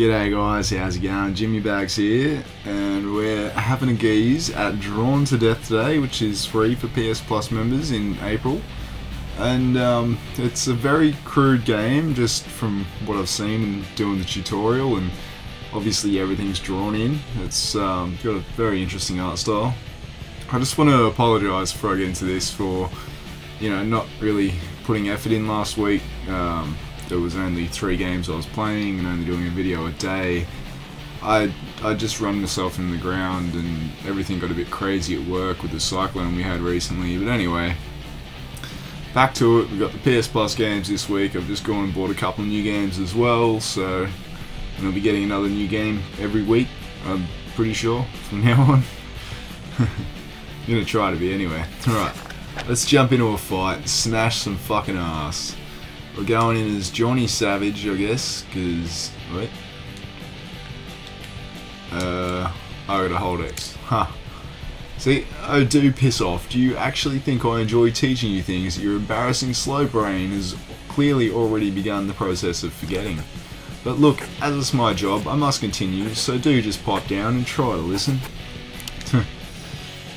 G'day guys, how's it going? Jimmy Bagz here, and we're having a geeze at Drawn to Death today, which is free for PS Plus members in April. And um, it's a very crude game, just from what I've seen and doing the tutorial, and obviously everything's drawn in. It's um, got a very interesting art style. I just want to apologise before I get into this for, you know, not really putting effort in last week. Um, there was only three games I was playing and only doing a video a day. I I just run myself in the ground and everything got a bit crazy at work with the cyclone we had recently. But anyway, back to it. We've got the PS Plus games this week. I've just gone and bought a couple of new games as well. So and I'll be getting another new game every week. I'm pretty sure from now on. I'm gonna try to be anyway. Alright, let's jump into a fight. Smash some fucking ass. We're going in as Johnny Savage, I guess, because... Wait. Uh, I gotta hold X. Huh. See, oh, do piss off. Do you actually think I enjoy teaching you things your embarrassing slow brain has clearly already begun the process of forgetting? But look, as it's my job, I must continue, so do just pipe down and try to listen.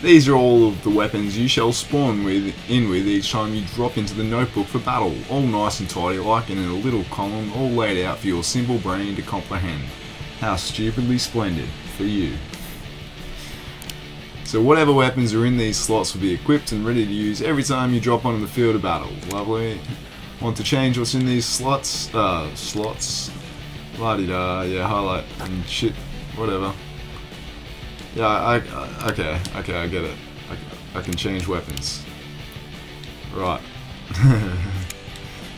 These are all of the weapons you shall spawn with in with each time you drop into the notebook for battle, all nice and tidy like and in a little column all laid out for your simple brain to comprehend. How stupidly splendid for you. So whatever weapons are in these slots will be equipped and ready to use every time you drop onto the field of battle. Lovely. Want to change what's in these slots? Uh, slots? La di da, yeah, highlight and shit, whatever. Yeah, I, I, okay, okay, I get it. I, I can change weapons. Right.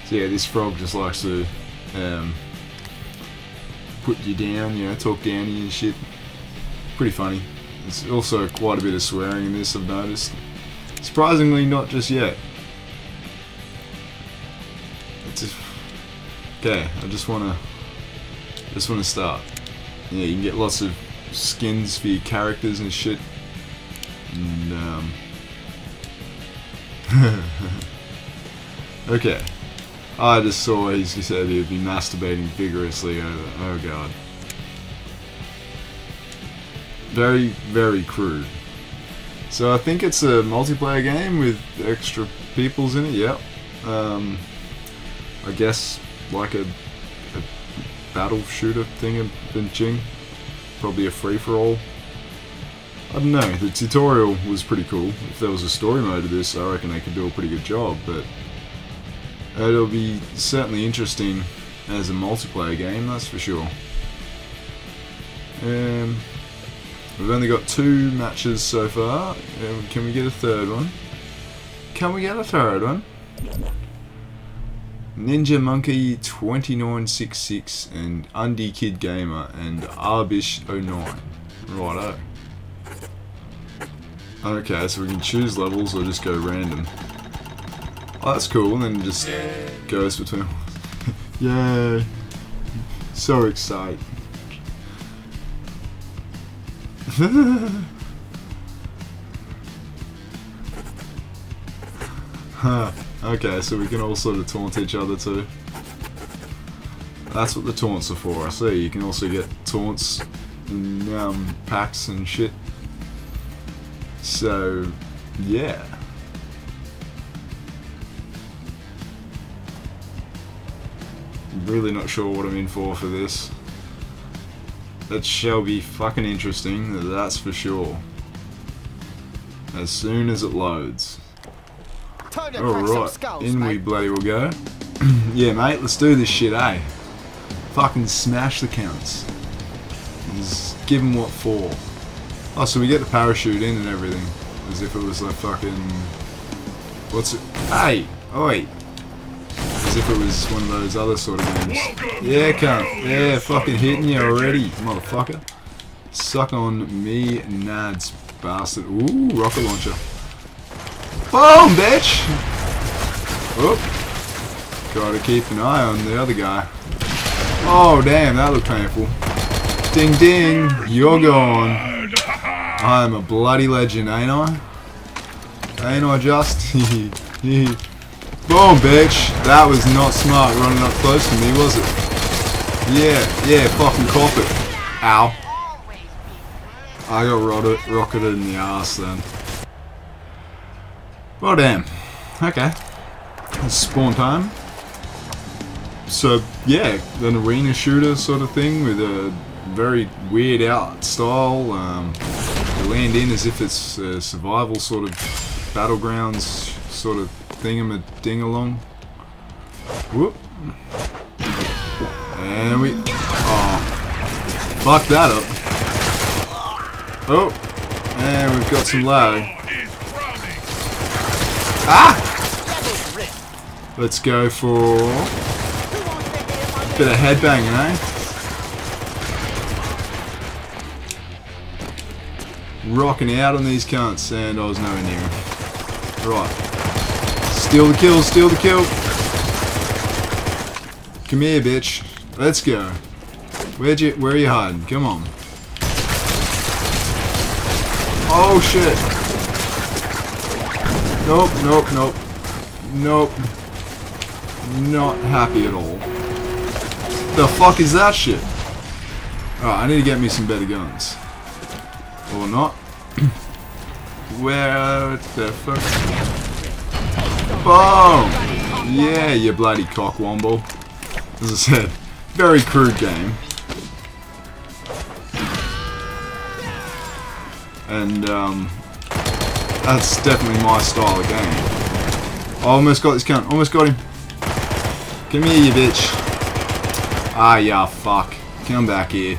so yeah, this frog just likes to um, put you down, you know, talk down and shit. Pretty funny. There's also quite a bit of swearing in this, I've noticed. Surprisingly, not just yet. It's just, okay, I just wanna, just wanna start. Yeah, you can get lots of skins for your characters and shit. And, um... okay. I just saw he said he'd be masturbating vigorously over. Oh god. Very, very crude. So I think it's a multiplayer game with extra peoples in it, yep. Um, I guess like a, a battle shooter thing of ching probably a free-for-all. I don't know, the tutorial was pretty cool. If there was a story mode to this, I reckon they could do a pretty good job, but it'll be certainly interesting as a multiplayer game, that's for sure. Um, we've only got two matches so far. Um, can we get a third one? Can we get a third one? Ninja Monkey 2966 and Undie Kid Gamer and Arbish09. Righto. Okay, so we can choose levels or just go random. Oh, that's cool, and then just goes between. Yay! So excited. huh. Okay, so we can all sort of taunt each other too. That's what the taunts are for, I see. You can also get taunts in um, packs and shit. So, yeah. Really not sure what I'm in for for this. That shall be fucking interesting, that's for sure. As soon as it loads. Alright, in we bloody will go. yeah, mate, let's do this shit, eh? Fucking smash the counts. Just give them what for. Oh, so we get the parachute in and everything. As if it was like fucking... What's it? Hey! Oh, wait. As if it was one of those other sort of games. Yeah, cunt. Yeah, fucking hitting you already, motherfucker. Suck on me, nads, bastard. Ooh, rocket launcher. Boom, bitch! Oop. Gotta keep an eye on the other guy. Oh, damn, that looked painful. Ding, ding, you're gone. I'm a bloody legend, ain't I? Ain't I just? Boom, bitch. That was not smart running up close to me, was it? Yeah, yeah, fucking cop it. Ow. I got rocketed in the ass then. Well, damn. Okay. It's spawn time. So, yeah, an arena shooter sort of thing with a very weird out style. Um, you land in as if it's a survival sort of battlegrounds sort of thingama-ding-along. Whoop. And we... Oh. Fuck that up. Oh. And we've got some lag. Ah! Let's go for... A bit of headbanging, eh? Rocking out on these cunts, and I was nowhere near him. Right. Steal the kill, steal the kill. Come here, bitch. Let's go. Where'd you, where are you hiding? Come on. Oh, shit. Nope, nope, nope. Nope. Not happy at all. The fuck is that shit? Alright, I need to get me some better guns. Or not. Where the fuck? Boom! Yeah, you bloody cockwomble. As I said, very crude game. And, um, that's definitely my style of game. I almost got this cunt. Almost got him. Come here, you bitch. Ah, yeah, fuck. Come back here.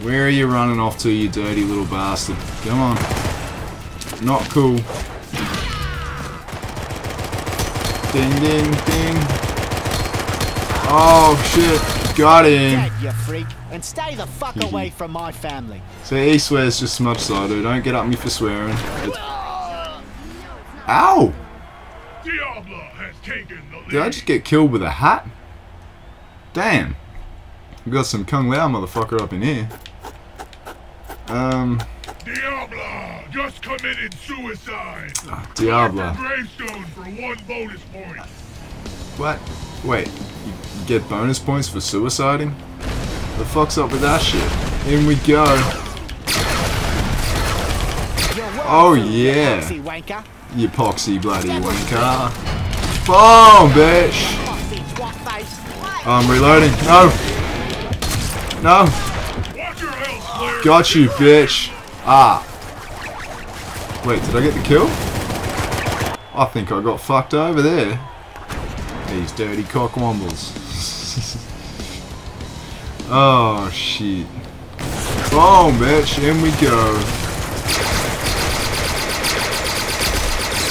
Where are you running off to, you dirty little bastard? Come on. Not cool. Ding, ding, ding. Oh, shit. Got him. You freak. And stay the fuck away from my family. See, he swears just as I do. Don't get up me for swearing. It's... Ow! Diablo has taken the lead. Did I just get killed with a hat? Damn. We got some Kung Lao motherfucker up in here. Um, Diablo just committed suicide. Diablo. Mark your gravestone for one bonus point. What? Wait, you get bonus points for suiciding? The fuck's up with that shit? In we go. Oh yeah. You poxy bloody wanker. Boom, bitch! I'm reloading. No! No! Got you, bitch! Ah. Wait, did I get the kill? I think I got fucked over there. These dirty cockwombles. oh, shit. Boom, bitch. In we go.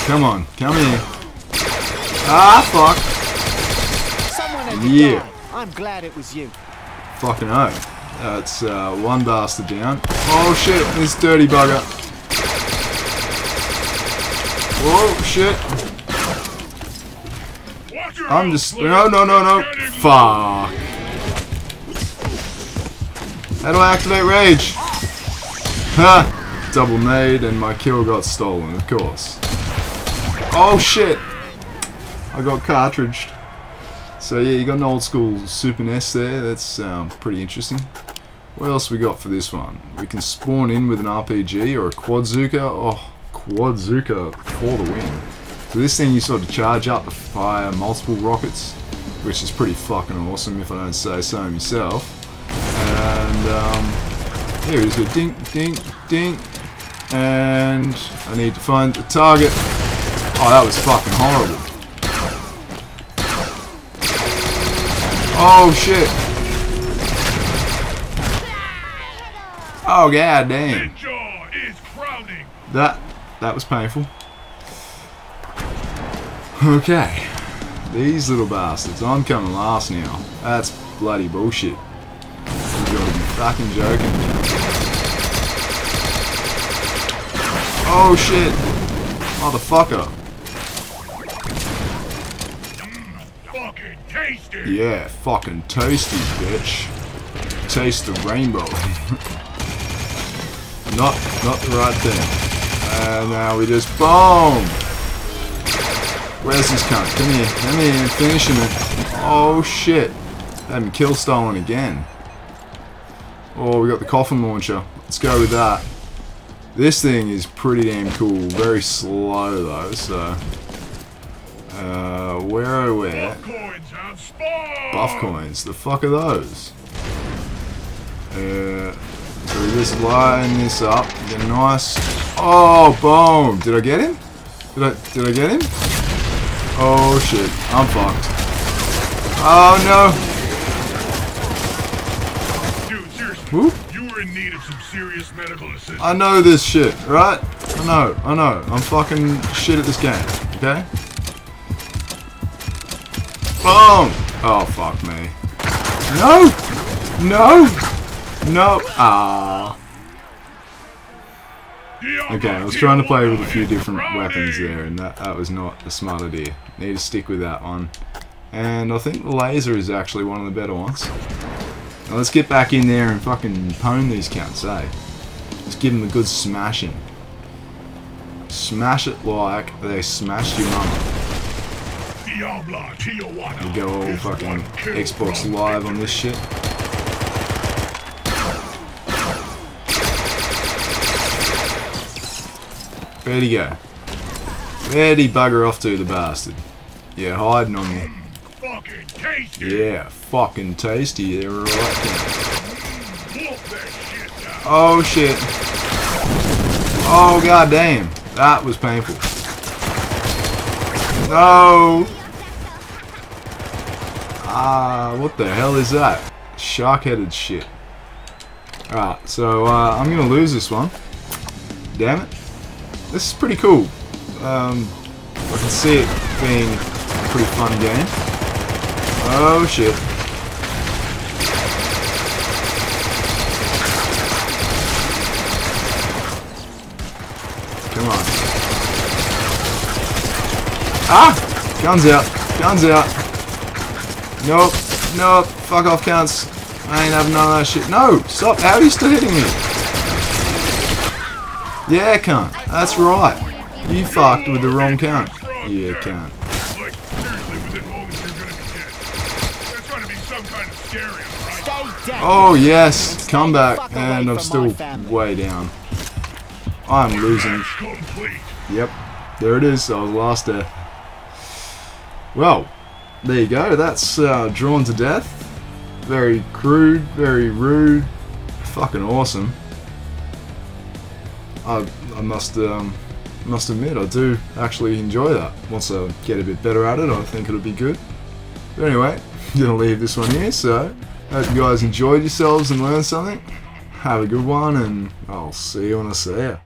Come on. Come here. Ah, fuck. Someone had to Yeah. die. I'm glad it was you. Fucking oh. That's uh, one bastard down. Oh shit, this dirty bugger. Whoa, shit. I'm just. No, no, no, no. Fuck. How do I activate rage? Ha! Double nade and my kill got stolen, of course. Oh shit! I got cartridged. So yeah, you got an old school Super NES there. That's um, pretty interesting. What else we got for this one? We can spawn in with an RPG or a Quadzooka. Oh, Quadzooka for the win. So this thing you sort of charge up to fire multiple rockets, which is pretty fucking awesome if I don't say so myself. And um, here is a ding, ding, ding. And I need to find the target. Oh, that was fucking horrible. Oh shit. Oh god damn. Ninja is crowning. That that was painful. Okay. These little bastards. I'm coming last now. That's bloody bullshit. You gotta be fucking joking. Oh shit. Motherfucker. Yeah, fucking tasty, bitch. Taste the rainbow. not, not the right thing. And now we just boom. Where's this cunt? Come here, come here, finish him. Oh shit. Having kill stolen again. Oh, we got the coffin launcher. Let's go with that. This thing is pretty damn cool. Very slow though, so. Uh, where are we at? Buff coins. The fuck are those? Uh, so we just line this up. Get nice. Oh, boom! Did I get him? Did I? Did I get him? Oh shit! I'm fucked. Oh no! Dude, seriously. Whoop. You were in need of some serious medical assistance. I know this shit, right? I know. I know. I'm fucking shit at this game. Okay. Boom! Oh fuck me. No! No! No! Ah. Okay, I was trying to play with a few different weapons there, and that, that was not a smart idea. Need to stick with that one. And I think the laser is actually one of the better ones. Now let's get back in there and fucking pwn these cunts, eh? Let's give them a good smashing. Smash it like they smashed your mama. Diabla Tijuana We go all fucking Xbox Live on this shit. Where'd he go? Where'd he bugger off to, the bastard? Yeah, hiding on me. Fucking tasty. Yeah, fucking tasty. They're right there. Wolf that shit down. Oh shit. Oh god damn. That was painful. No. Ah, what the hell is that? Shark-headed shit. Alright, so uh, I'm gonna lose this one. Damn it. This is pretty cool. Um, I can see it being a pretty fun game. Oh shit. Come on. Ah! Guns out. Guns out. Nope. Nope. Fuck off, counts. I ain't having none of that shit. No! Stop. How are you still hitting me? Yeah, cunt. That's right. You fucked with the wrong count. Yeah, cunt. Oh, yes. Come back. And I'm still way down. I'm losing. Yep, there it is. I was last death. Well, there you go. That's uh, drawn to death. Very crude, very rude, fucking awesome. I, I must um, must admit I do actually enjoy that. Once I get a bit better at it, I think it'll be good. But anyway, I'm gonna leave this one here. So, hope you guys enjoyed yourselves and learned something. Have a good one, and I'll see you when I see.